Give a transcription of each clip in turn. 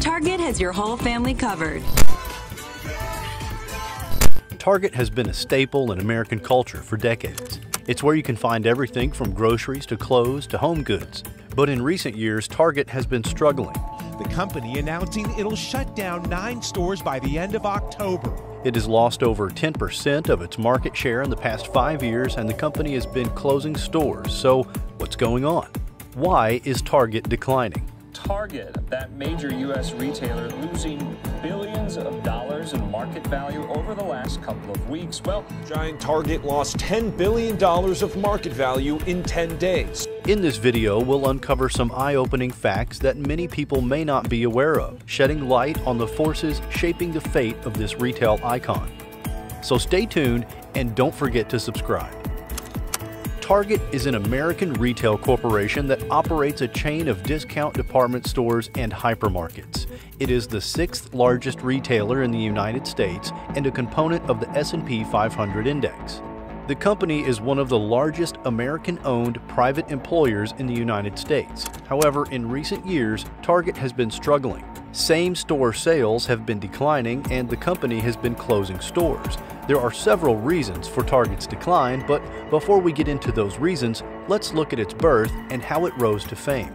Target has your whole family covered. Target has been a staple in American culture for decades. It's where you can find everything from groceries to clothes to home goods. But in recent years, Target has been struggling. The company announcing it'll shut down nine stores by the end of October. It has lost over 10% of its market share in the past five years, and the company has been closing stores. So, what's going on? Why is Target declining? Target, that major U.S. retailer, losing billions of dollars in market value over the last couple of weeks. Well, Giant Target lost $10 billion of market value in 10 days. In this video, we'll uncover some eye-opening facts that many people may not be aware of, shedding light on the forces shaping the fate of this retail icon. So stay tuned and don't forget to subscribe. Target is an American retail corporation that operates a chain of discount department stores and hypermarkets. It is the sixth largest retailer in the United States and a component of the S&P 500 index. The company is one of the largest American-owned private employers in the United States. However, in recent years, Target has been struggling. Same-store sales have been declining and the company has been closing stores. There are several reasons for Target's decline, but before we get into those reasons, let's look at its birth and how it rose to fame.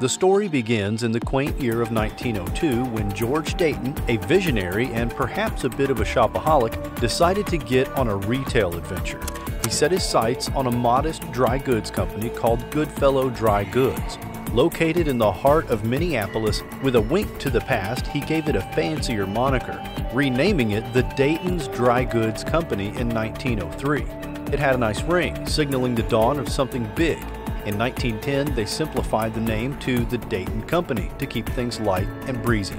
The story begins in the quaint year of 1902 when George Dayton, a visionary and perhaps a bit of a shopaholic, decided to get on a retail adventure. He set his sights on a modest dry goods company called Goodfellow Dry Goods. Located in the heart of Minneapolis, with a wink to the past, he gave it a fancier moniker, renaming it the Dayton's Dry Goods Company in 1903. It had a nice ring, signaling the dawn of something big, in 1910, they simplified the name to the Dayton Company to keep things light and breezy.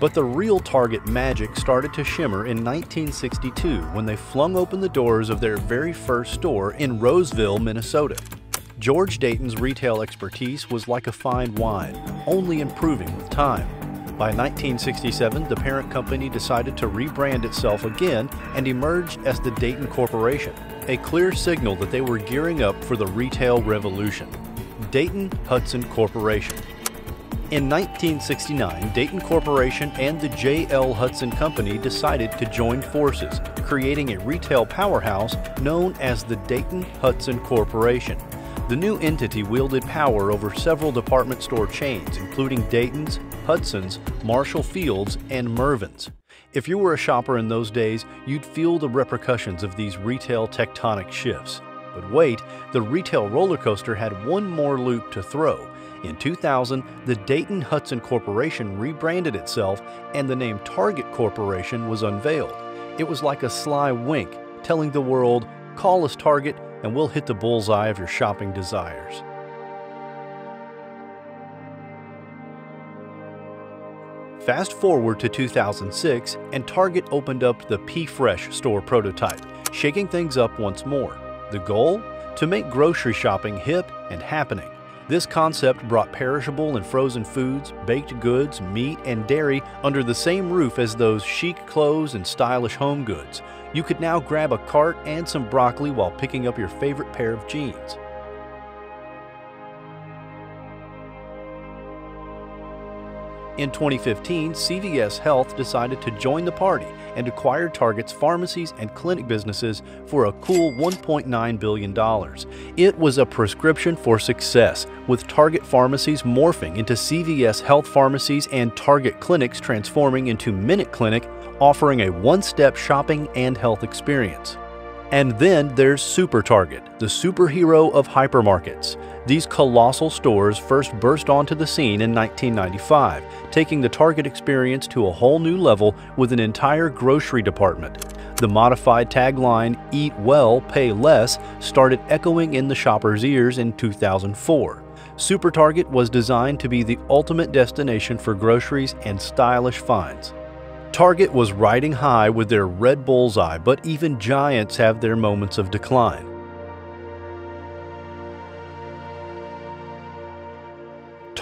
But the real Target magic started to shimmer in 1962 when they flung open the doors of their very first store in Roseville, Minnesota. George Dayton's retail expertise was like a fine wine, only improving with time. By 1967, the parent company decided to rebrand itself again and emerged as the Dayton Corporation, a clear signal that they were gearing up for the retail revolution. Dayton Hudson Corporation. In 1969, Dayton Corporation and the J.L. Hudson Company decided to join forces, creating a retail powerhouse known as the Dayton Hudson Corporation. The new entity wielded power over several department store chains, including Dayton's, Hudson's, Marshall Field's, and Mervyn's. If you were a shopper in those days, you'd feel the repercussions of these retail tectonic shifts. But wait, the retail roller coaster had one more loop to throw. In 2000, the Dayton Hudson Corporation rebranded itself and the name Target Corporation was unveiled. It was like a sly wink, telling the world, call us Target and we'll hit the bullseye of your shopping desires. Fast forward to 2006, and Target opened up the P-Fresh store prototype, shaking things up once more. The goal? To make grocery shopping hip and happening. This concept brought perishable and frozen foods, baked goods, meat, and dairy under the same roof as those chic clothes and stylish home goods. You could now grab a cart and some broccoli while picking up your favorite pair of jeans. In 2015, CVS Health decided to join the party and acquired Target's pharmacies and clinic businesses for a cool $1.9 billion. It was a prescription for success, with Target pharmacies morphing into CVS Health pharmacies and Target clinics transforming into Minute Clinic, offering a one-step shopping and health experience. And then there's Super Target, the superhero of hypermarkets. These colossal stores first burst onto the scene in 1995, taking the Target experience to a whole new level with an entire grocery department. The modified tagline, Eat Well, Pay Less, started echoing in the shopper's ears in 2004. Super Target was designed to be the ultimate destination for groceries and stylish finds. Target was riding high with their red bullseye, but even giants have their moments of decline.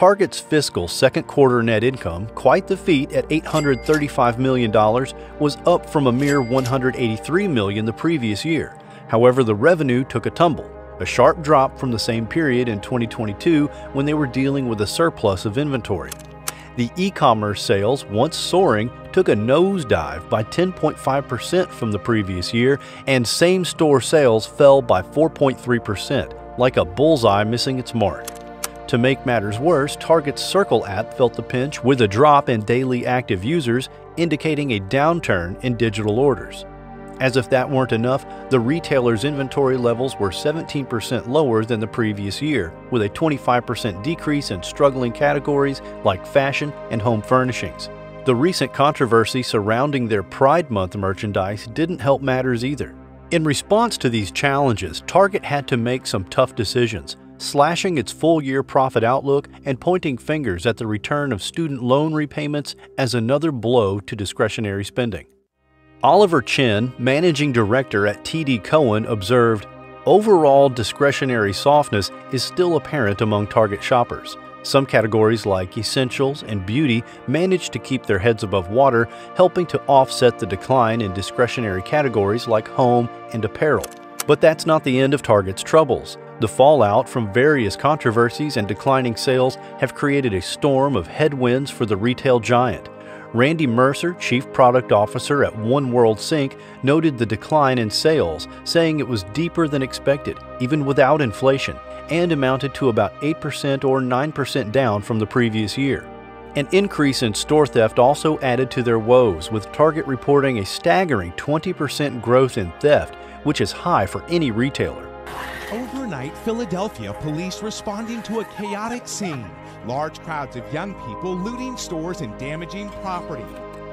Target's fiscal second quarter net income, quite the feat at $835 million, was up from a mere 183 million the previous year. However, the revenue took a tumble, a sharp drop from the same period in 2022 when they were dealing with a surplus of inventory. The e-commerce sales, once soaring, took a nosedive by 10.5% from the previous year, and same-store sales fell by 4.3%, like a bullseye missing its mark. To make matters worse, Target's Circle app felt the pinch with a drop in daily active users, indicating a downturn in digital orders. As if that weren't enough, the retailer's inventory levels were 17% lower than the previous year, with a 25% decrease in struggling categories like fashion and home furnishings. The recent controversy surrounding their Pride Month merchandise didn't help matters either. In response to these challenges, Target had to make some tough decisions, slashing its full year profit outlook and pointing fingers at the return of student loan repayments as another blow to discretionary spending. Oliver Chen, managing director at TD Cowen, observed, Overall discretionary softness is still apparent among Target shoppers. Some categories like essentials and beauty manage to keep their heads above water, helping to offset the decline in discretionary categories like home and apparel. But that's not the end of Target's troubles. The fallout from various controversies and declining sales have created a storm of headwinds for the retail giant. Randy Mercer, Chief Product Officer at One World Sync, noted the decline in sales, saying it was deeper than expected, even without inflation, and amounted to about 8% or 9% down from the previous year. An increase in store theft also added to their woes, with Target reporting a staggering 20% growth in theft, which is high for any retailer. Overnight, Philadelphia police responding to a chaotic scene. Large crowds of young people looting stores and damaging property.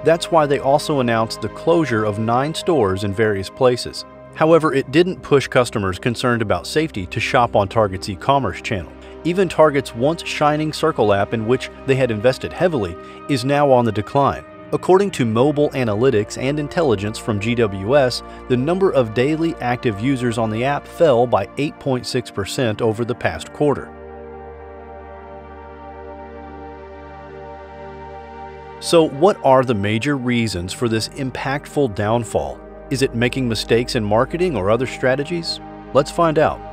That's why they also announced the closure of nine stores in various places. However, it didn't push customers concerned about safety to shop on Target's e commerce channel. Even Target's once shining Circle app, in which they had invested heavily, is now on the decline. According to mobile analytics and intelligence from GWS, the number of daily active users on the app fell by 8.6% over the past quarter. So, what are the major reasons for this impactful downfall? Is it making mistakes in marketing or other strategies? Let's find out.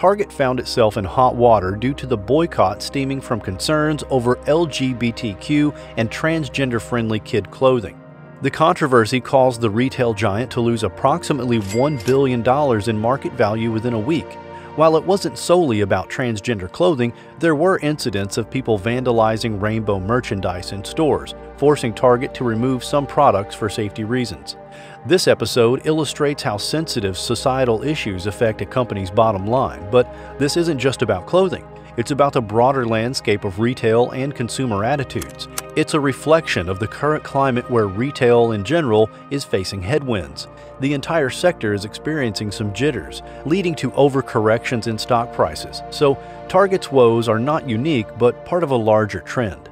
Target found itself in hot water due to the boycott stemming from concerns over LGBTQ and transgender friendly kid clothing. The controversy caused the retail giant to lose approximately $1 billion in market value within a week, while it wasn't solely about transgender clothing, there were incidents of people vandalizing rainbow merchandise in stores, forcing Target to remove some products for safety reasons. This episode illustrates how sensitive societal issues affect a company's bottom line, but this isn't just about clothing. It's about the broader landscape of retail and consumer attitudes. It's a reflection of the current climate where retail in general is facing headwinds. The entire sector is experiencing some jitters, leading to overcorrections in stock prices. So, Target's woes are not unique, but part of a larger trend.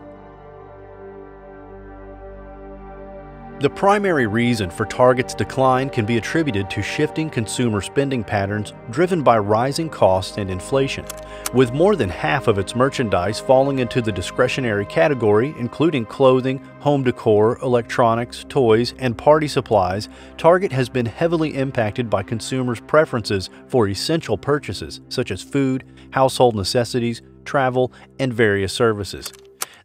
The primary reason for Target's decline can be attributed to shifting consumer spending patterns driven by rising costs and inflation. With more than half of its merchandise falling into the discretionary category, including clothing, home decor, electronics, toys, and party supplies, Target has been heavily impacted by consumers' preferences for essential purchases such as food, household necessities, travel, and various services.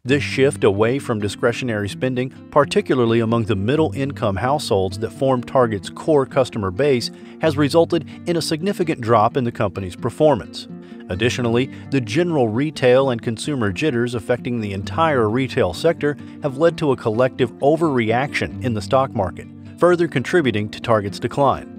This shift away from discretionary spending, particularly among the middle income households that form Target's core customer base, has resulted in a significant drop in the company's performance. Additionally, the general retail and consumer jitters affecting the entire retail sector have led to a collective overreaction in the stock market, further contributing to Target's decline.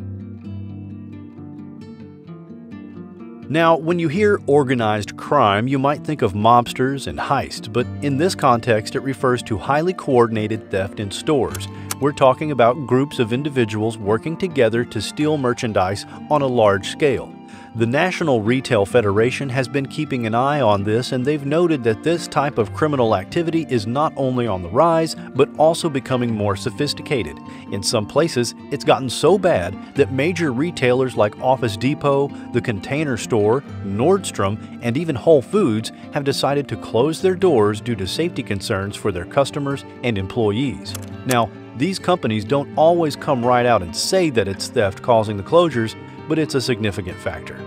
Now, when you hear organized crime, you might think of mobsters and heists, but in this context, it refers to highly coordinated theft in stores. We're talking about groups of individuals working together to steal merchandise on a large scale. The National Retail Federation has been keeping an eye on this and they've noted that this type of criminal activity is not only on the rise, but also becoming more sophisticated. In some places, it's gotten so bad that major retailers like Office Depot, the Container Store, Nordstrom, and even Whole Foods have decided to close their doors due to safety concerns for their customers and employees. Now, these companies don't always come right out and say that it's theft causing the closures, but it's a significant factor.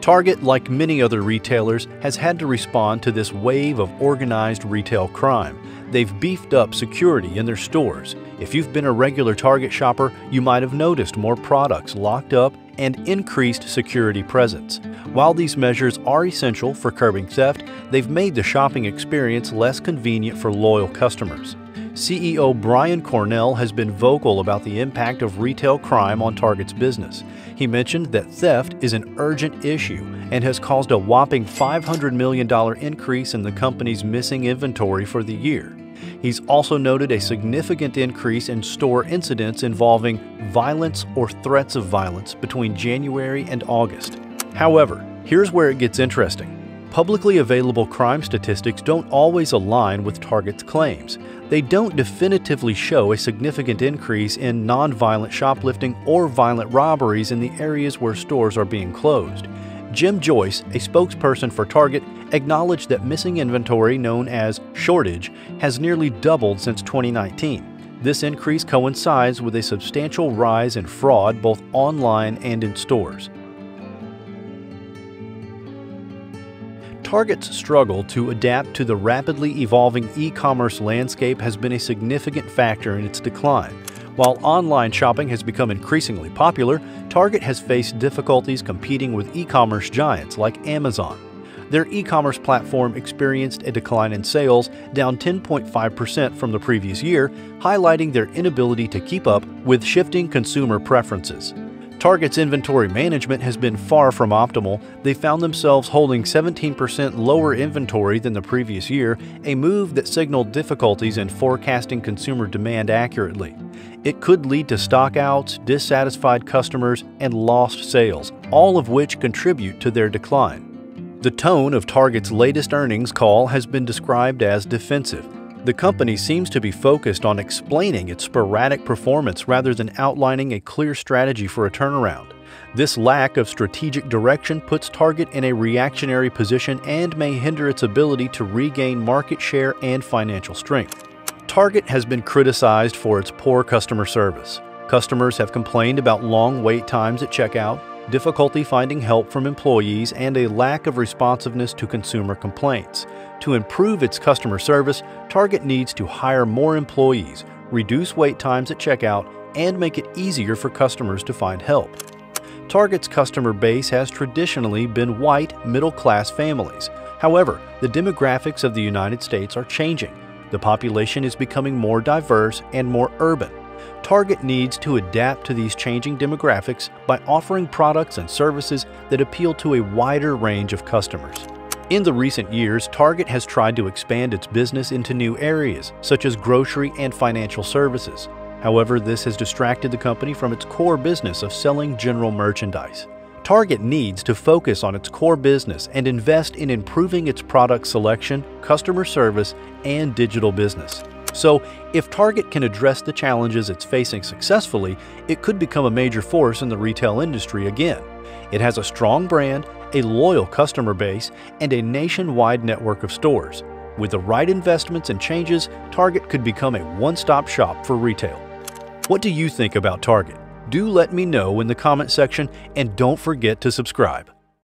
Target, like many other retailers, has had to respond to this wave of organized retail crime. They've beefed up security in their stores. If you've been a regular Target shopper, you might have noticed more products locked up and increased security presence. While these measures are essential for curbing theft, they've made the shopping experience less convenient for loyal customers. CEO Brian Cornell has been vocal about the impact of retail crime on Target's business. He mentioned that theft is an urgent issue and has caused a whopping $500 million increase in the company's missing inventory for the year. He's also noted a significant increase in store incidents involving violence or threats of violence between January and August. However, here's where it gets interesting. Publicly available crime statistics don't always align with Target's claims. They don't definitively show a significant increase in nonviolent shoplifting or violent robberies in the areas where stores are being closed. Jim Joyce, a spokesperson for Target, acknowledged that missing inventory known as shortage has nearly doubled since 2019. This increase coincides with a substantial rise in fraud both online and in stores. Target's struggle to adapt to the rapidly evolving e-commerce landscape has been a significant factor in its decline. While online shopping has become increasingly popular, Target has faced difficulties competing with e-commerce giants like Amazon. Their e-commerce platform experienced a decline in sales, down 10.5% from the previous year, highlighting their inability to keep up with shifting consumer preferences. Target's inventory management has been far from optimal. They found themselves holding 17% lower inventory than the previous year, a move that signaled difficulties in forecasting consumer demand accurately. It could lead to stockouts, dissatisfied customers, and lost sales, all of which contribute to their decline. The tone of Target's latest earnings call has been described as defensive, the company seems to be focused on explaining its sporadic performance rather than outlining a clear strategy for a turnaround. This lack of strategic direction puts Target in a reactionary position and may hinder its ability to regain market share and financial strength. Target has been criticized for its poor customer service. Customers have complained about long wait times at checkout, difficulty finding help from employees, and a lack of responsiveness to consumer complaints. To improve its customer service, Target needs to hire more employees, reduce wait times at checkout, and make it easier for customers to find help. Target's customer base has traditionally been white, middle class families. However, the demographics of the United States are changing. The population is becoming more diverse and more urban. Target needs to adapt to these changing demographics by offering products and services that appeal to a wider range of customers. In the recent years, Target has tried to expand its business into new areas, such as grocery and financial services. However, this has distracted the company from its core business of selling general merchandise. Target needs to focus on its core business and invest in improving its product selection, customer service, and digital business. So, if Target can address the challenges it's facing successfully, it could become a major force in the retail industry again. It has a strong brand, a loyal customer base, and a nationwide network of stores. With the right investments and changes, Target could become a one-stop shop for retail. What do you think about Target? Do let me know in the comment section and don't forget to subscribe.